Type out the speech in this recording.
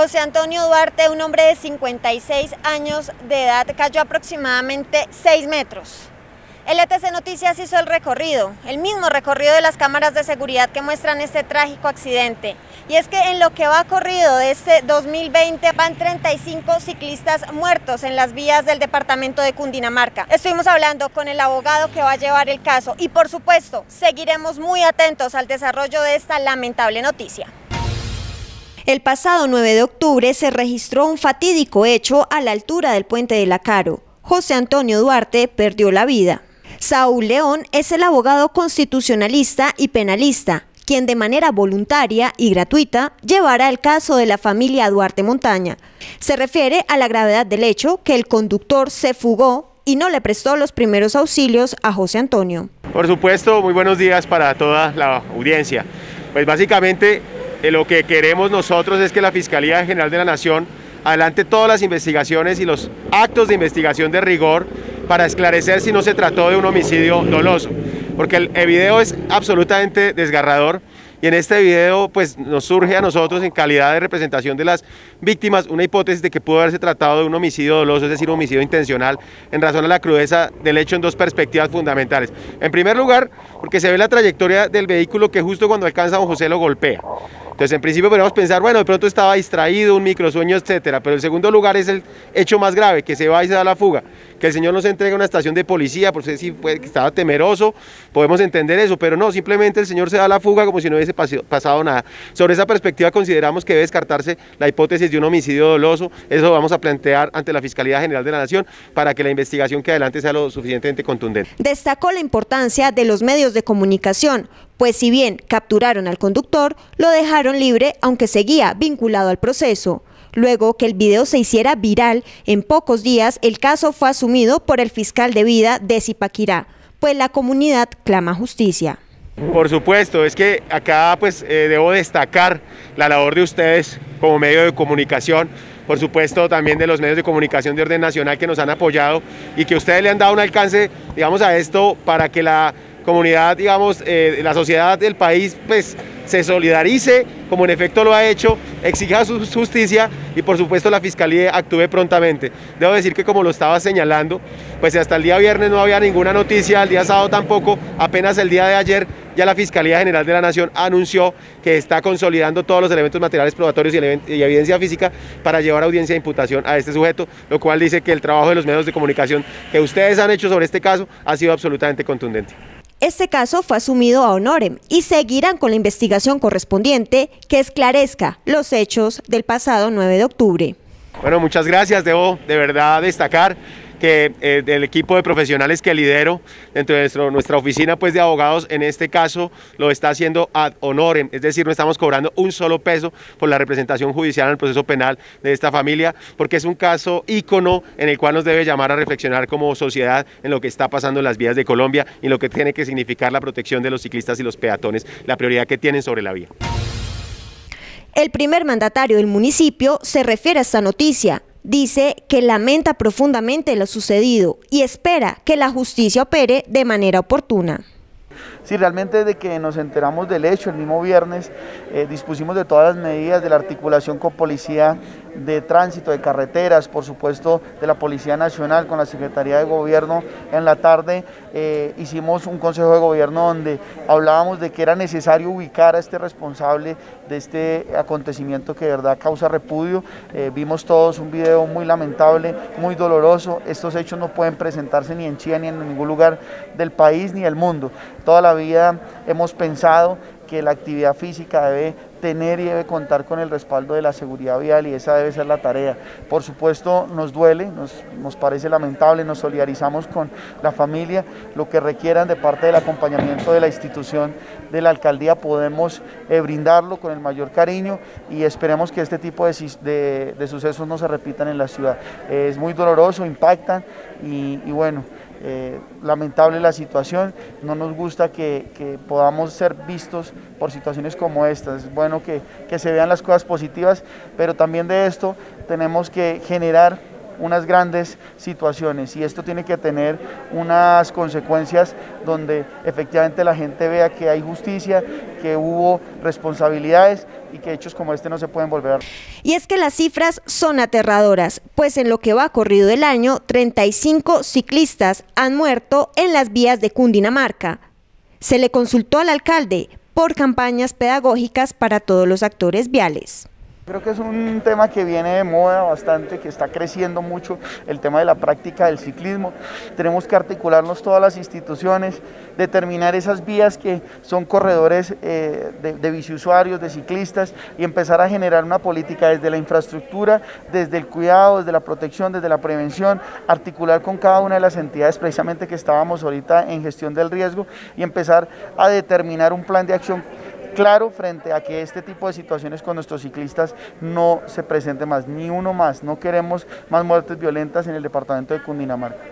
José Antonio Duarte, un hombre de 56 años de edad, cayó aproximadamente 6 metros. El ETC Noticias hizo el recorrido, el mismo recorrido de las cámaras de seguridad que muestran este trágico accidente. Y es que en lo que va corrido de este 2020 van 35 ciclistas muertos en las vías del departamento de Cundinamarca. Estuvimos hablando con el abogado que va a llevar el caso y por supuesto seguiremos muy atentos al desarrollo de esta lamentable noticia. El pasado 9 de octubre se registró un fatídico hecho a la altura del puente de la Caro. José Antonio Duarte perdió la vida. Saúl León es el abogado constitucionalista y penalista, quien de manera voluntaria y gratuita llevará el caso de la familia Duarte Montaña. Se refiere a la gravedad del hecho que el conductor se fugó y no le prestó los primeros auxilios a José Antonio. Por supuesto, muy buenos días para toda la audiencia. Pues básicamente lo que queremos nosotros es que la Fiscalía General de la Nación adelante todas las investigaciones y los actos de investigación de rigor para esclarecer si no se trató de un homicidio doloso, porque el, video es absolutamente desgarrador y en este video pues nos surge a nosotros en calidad de representación de las víctimas una hipótesis de que pudo haberse tratado de un homicidio doloso, es decir, un homicidio intencional en razón a la crudeza del hecho en dos perspectivas fundamentales. En primer lugar, porque se ve la trayectoria del vehículo que justo cuando alcanza a don José lo golpea. Entonces, en principio podemos pensar, bueno, de pronto estaba distraído, un microsueño, etcétera. Pero el segundo lugar es el hecho más grave, que se va y se da la fuga. Que el señor nos entrega a una estación de policía, por si que estaba temeroso, podemos entender eso, pero no, simplemente el señor se da la fuga como si no hubiese pasado nada. Sobre esa perspectiva consideramos que debe descartarse la hipótesis de un homicidio doloso. Eso vamos a plantear ante la Fiscalía General de la Nación para que la investigación que adelante sea lo suficientemente contundente. Destacó la importancia de los medios de comunicación, pues si bien capturaron al conductor, lo dejaron libre aunque seguía vinculado al proceso. Luego que el video se hiciera viral, en pocos días el caso fue asumido por el fiscal de vida de Zipaquirá, pues la comunidad clama justicia. Por supuesto, es que acá pues eh, debo destacar la labor de ustedes como medio de comunicación, por supuesto también de los medios de comunicación de orden nacional que nos han apoyado y que ustedes le han dado un alcance, digamos, a esto para que la comunidad, digamos, eh, la sociedad del país, pues se solidarice, como en efecto lo ha hecho, exija su justicia y por supuesto la Fiscalía actúe prontamente. Debo decir que como lo estaba señalando, pues hasta el día viernes no había ninguna noticia, el día sábado tampoco, apenas el día de ayer ya la Fiscalía General de la Nación anunció que está consolidando todos los elementos materiales probatorios y evidencia física para llevar audiencia de imputación a este sujeto, lo cual dice que el trabajo de los medios de comunicación que ustedes han hecho sobre este caso ha sido absolutamente contundente. Este caso fue asumido a honorem y seguirán con la investigación correspondiente que esclarezca los hechos del pasado 9 de octubre. Bueno, muchas gracias. Debo de verdad destacar que eh, el equipo de profesionales que lidero dentro de nuestra oficina pues, de abogados, en este caso lo está haciendo ad honorem, es decir, no estamos cobrando un solo peso por la representación judicial en el proceso penal de esta familia, porque es un caso ícono en el cual nos debe llamar a reflexionar como sociedad en lo que está pasando en las vías de Colombia y lo que tiene que significar la protección de los ciclistas y los peatones, la prioridad que tienen sobre la vía. El primer mandatario del municipio se refiere a esta noticia dice que lamenta profundamente lo sucedido y espera que la justicia opere de manera oportuna. Sí, realmente desde que nos enteramos del hecho el mismo viernes, eh, dispusimos de todas las medidas de la articulación con policía de tránsito, de carreteras, por supuesto de la Policía Nacional con la Secretaría de Gobierno. En la tarde eh, hicimos un consejo de gobierno donde hablábamos de que era necesario ubicar a este responsable de este acontecimiento que de verdad causa repudio. Eh, vimos todos un video muy lamentable, muy doloroso. Estos hechos no pueden presentarse ni en Chile ni en ningún lugar del país ni del mundo. Toda la vida hemos pensado que la actividad física debe tener y debe contar con el respaldo de la seguridad vial y esa debe ser la tarea. Por supuesto nos duele, nos, parece lamentable, nos solidarizamos con la familia, lo que requieran de parte del acompañamiento de la institución de la alcaldía podemos eh, brindarlo con el mayor cariño y esperemos que este tipo de, sucesos no se repitan en la ciudad. es muy doloroso, impactan y bueno, eh, lamentable la situación, no nos gusta que, podamos ser vistos por situaciones como estas, es bueno que, se vean las cosas positivas, pero también de esto tenemos que generar unas grandes situaciones y esto tiene que tener unas consecuencias donde efectivamente la gente vea que hay justicia, que hubo responsabilidades y que hechos como este no se pueden volver. Y es que las cifras son aterradoras, pues en lo que va corrido del año, 35 ciclistas han muerto en las vías de Cundinamarca. Se le consultó al alcalde por campañas pedagógicas para todos los actores viales. Creo que es un tema que viene de moda bastante, que está creciendo mucho, el tema de la práctica del ciclismo. Tenemos que articularnos todas las instituciones, determinar esas vías que son corredores eh, de, de biciusuarios, de ciclistas y empezar a generar una política desde la infraestructura, desde el cuidado, desde la protección, desde la prevención, articular con cada una de las entidades precisamente que estábamos ahorita en gestión del riesgo y empezar a determinar un plan de acción claro frente a que este tipo de situaciones con nuestros ciclistas no se presente más, ni uno más. No queremos más muertes violentas en el departamento de Cundinamarca.